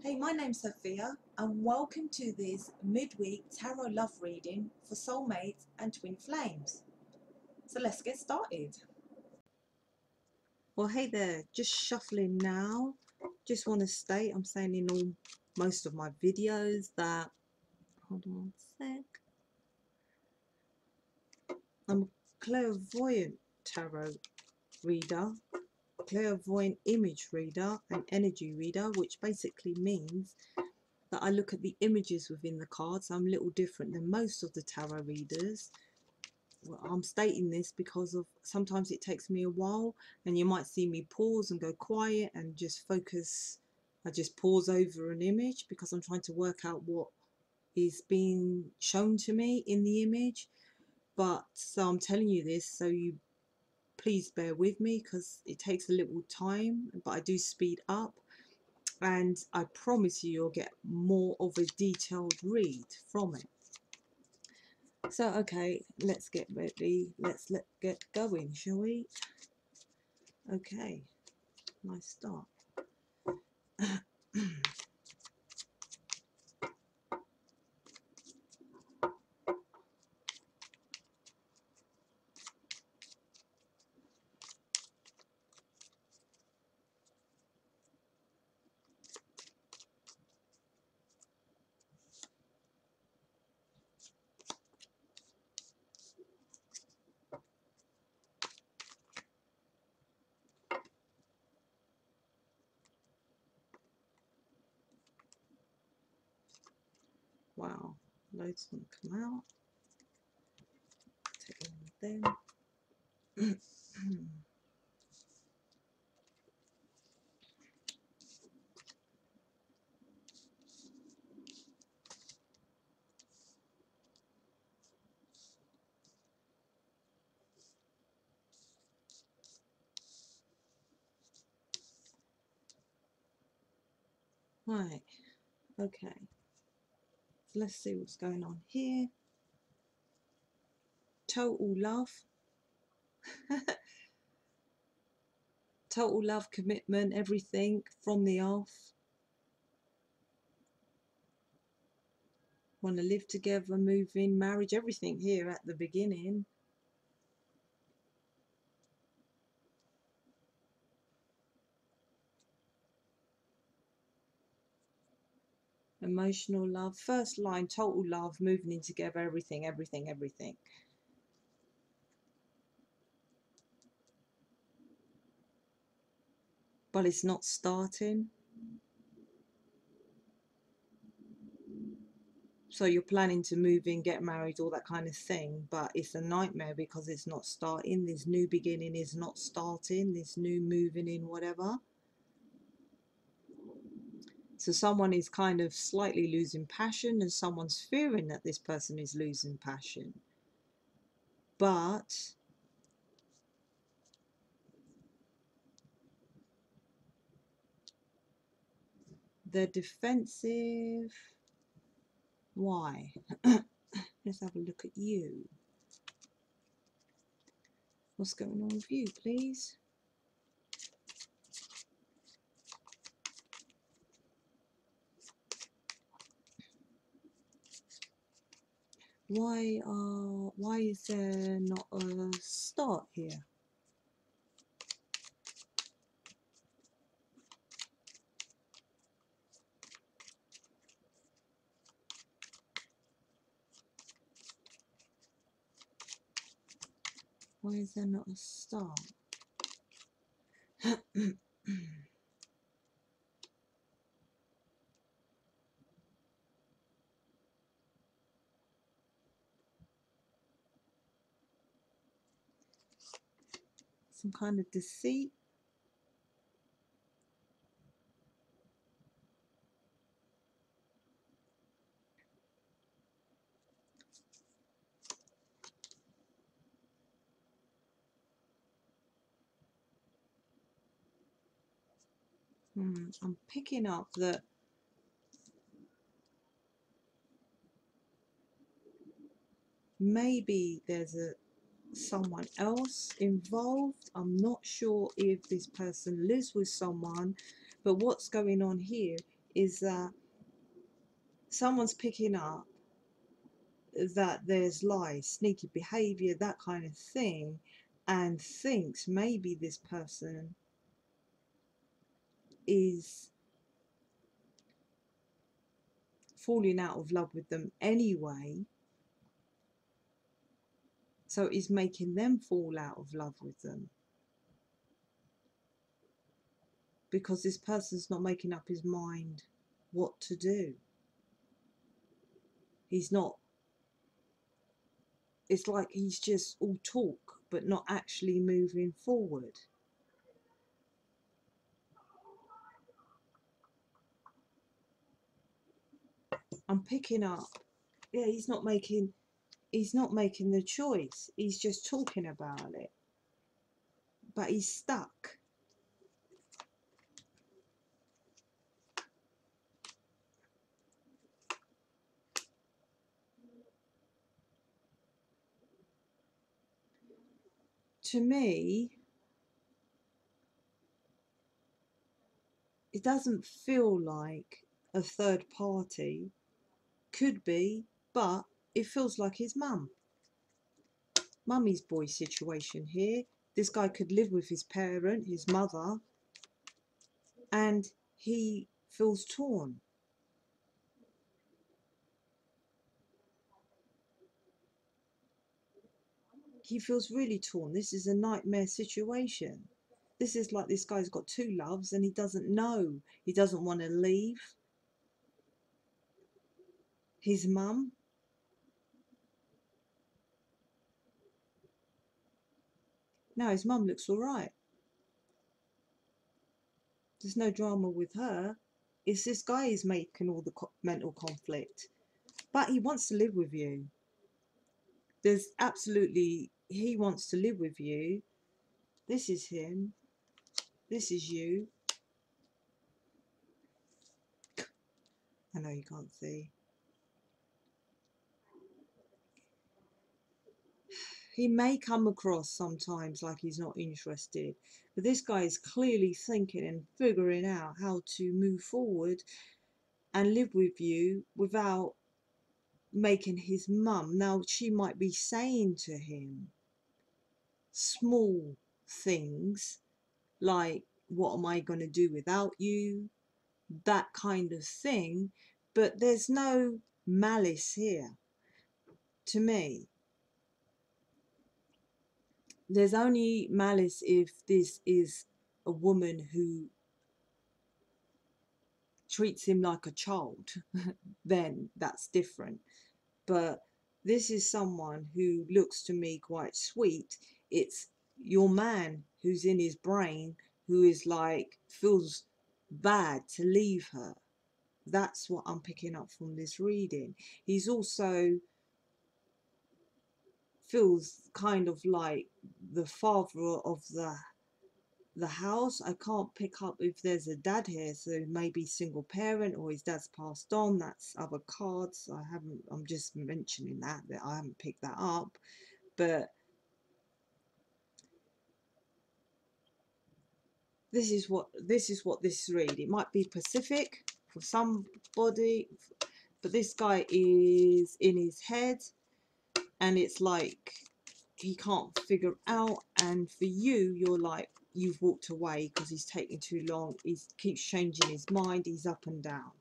Hey, my name's Sophia, and welcome to this midweek tarot love reading for soulmates and twin flames. So let's get started. Well, hey there, just shuffling now. Just want to state, I'm saying in all most of my videos that, hold on one sec. I'm a clairvoyant tarot reader clairvoyant image reader and energy reader, which basically means that I look at the images within the cards. I'm a little different than most of the tarot readers. Well, I'm stating this because of sometimes it takes me a while and you might see me pause and go quiet and just focus. I just pause over an image because I'm trying to work out what is being shown to me in the image. But so I'm telling you this so you please bear with me because it takes a little time but I do speed up. And I promise you you'll get more of a detailed read from it. So okay let's get ready. Let's let get going shall we? Okay nice start Wow, loads gonna come out. Take one of them. right, okay. So let's see what's going on here. Total love. Total love, commitment, everything from the off. Want to live together, move in, marriage, everything here at the beginning. Emotional love first line total love moving in together everything everything everything. But it's not starting. So you're planning to move in get married all that kind of thing but it's a nightmare because it's not starting this new beginning is not starting this new moving in whatever so someone is kind of slightly losing passion and someone's fearing that this person is losing passion. But they're defensive. Why? Let's have a look at you. What's going on with you, please? Why uh why is there not a start here? Why is there not a start some kind of deceit. Hmm, I'm picking up that maybe there's a someone else involved. I'm not sure if this person lives with someone, but what's going on here is that someone's picking up that there's lies, sneaky behavior, that kind of thing, and thinks maybe this person is falling out of love with them anyway. So is making them fall out of love with them. Because this person's not making up his mind what to do. He's not it's like he's just all talk but not actually moving forward. I'm picking up, yeah, he's not making, he's not making the choice. He's just talking about it. But he's stuck. to me, it doesn't feel like a third party. Could be, but it feels like his mum. Mummy's boy situation here. This guy could live with his parent, his mother, and he feels torn. he feels really torn. This is a nightmare situation. This is like this guy's got two loves and he doesn't know. He doesn't want to leave. His mum. Now his mum looks alright. There's no drama with her. It's this guy who's making all the co mental conflict. But he wants to live with you. There's absolutely he wants to live with you. This is him. This is you. I know you can't see. He may come across sometimes like he's not interested, but this guy is clearly thinking and figuring out how to move forward and live with you without making his mum. Now, she might be saying to him, small things like what am I going to do without you, that kind of thing, but there's no malice here to me. There's only malice if this is a woman who treats him like a child, then that's different. But this is someone who looks to me quite sweet. It's your man who's in his brain who is like feels bad to leave her. That's what I'm picking up from this reading. He's also feels kind of like the father of the the house. I can't pick up if there's a dad here so maybe single parent or his dad's passed on that's other cards. I haven't I'm just mentioning that that I haven't picked that up. But this is what this is what this read it might be Pacific for somebody but this guy is in his head and it's like he can't figure out and for you you're like you've walked away because he's taking too long he keeps changing his mind he's up and down.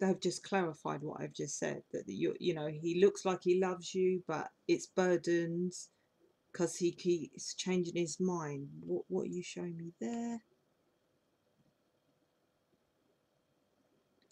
They've just clarified what I've just said that you you know he looks like he loves you but it's burdens because he keeps changing his mind. What what are you showing me there?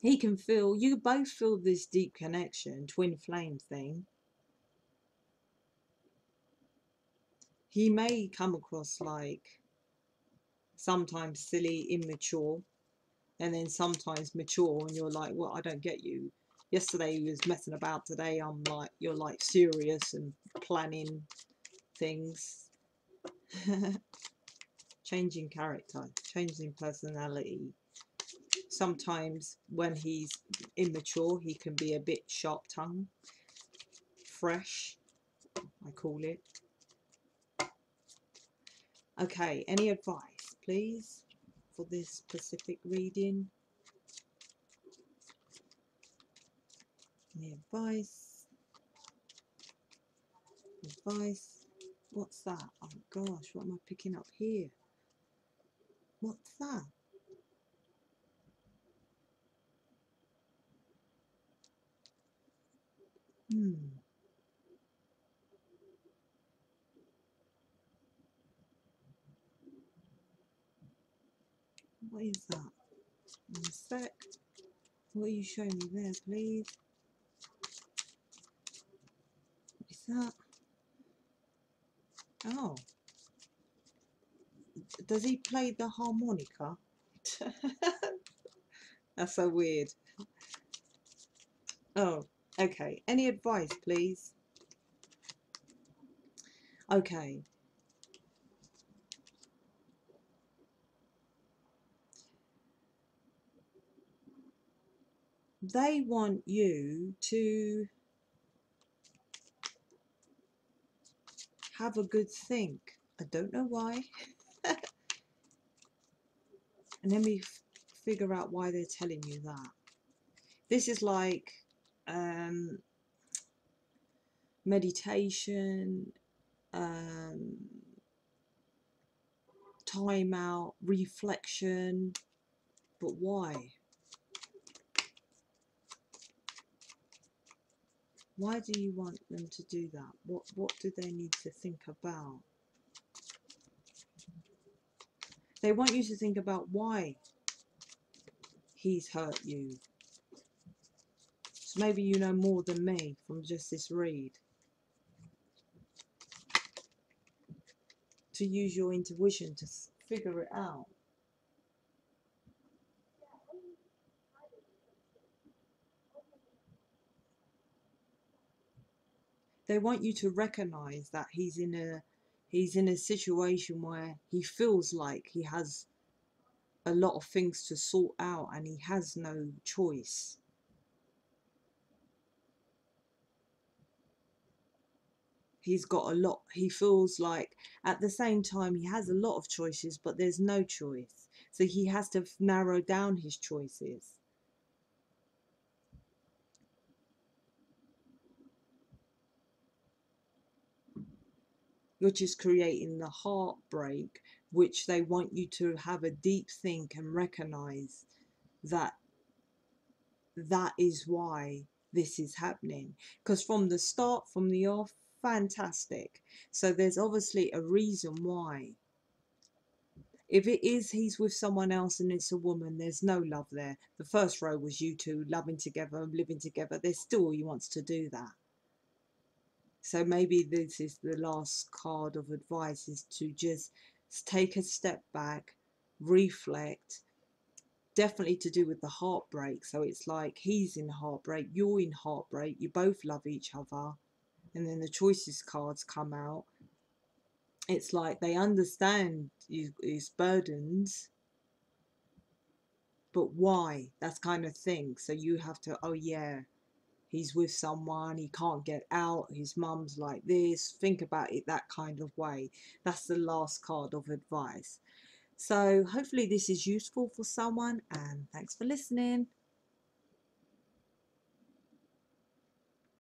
He can feel you both feel this deep connection twin flame thing. He may come across like sometimes silly immature and then sometimes mature and you're like well I don't get you. Yesterday he was messing about today. I'm like you're like serious and planning things changing character changing personality sometimes when he's immature, he can be a bit sharp tongued, fresh, I call it. Okay, any advice, please, for this specific reading? Any advice? Advice? What's that? Oh gosh, what am I picking up here? What's that? Hmm. What is that? In a sec. What are you showing me there, please? What is that? Oh. Does he play the harmonica? That's so weird. Oh, okay. Any advice, please? Okay. They want you to have a good think. I don't know why. and let me figure out why they're telling you that. This is like um, meditation, um, time out, reflection, but why? Why do you want them to do that? What what do they need to think about? They want you to think about why he's hurt you. So maybe you know more than me from just this read. To use your intuition to figure it out. They want you to recognize that he's in a he's in a situation where he feels like he has a lot of things to sort out and he has no choice. He's got a lot he feels like at the same time he has a lot of choices but there's no choice. So he has to narrow down his choices which is creating the heartbreak, which they want you to have a deep think and recognize that that is why this is happening. Because from the start, from the off, fantastic. So there's obviously a reason why. If it is he's with someone else and it's a woman, there's no love there. The first row was you two loving together, living together. There's still he wants to do that. So maybe this is the last card of advice is to just take a step back, reflect, definitely to do with the heartbreak. So it's like he's in heartbreak, you're in heartbreak, you both love each other. And then the choices cards come out. It's like they understand his, burdens, but why? That's kind of thing. So you have to, oh yeah, he's with someone, he can't get out, his mum's like this. Think about it that kind of way. That's the last card of advice. So hopefully this is useful for someone and thanks for listening.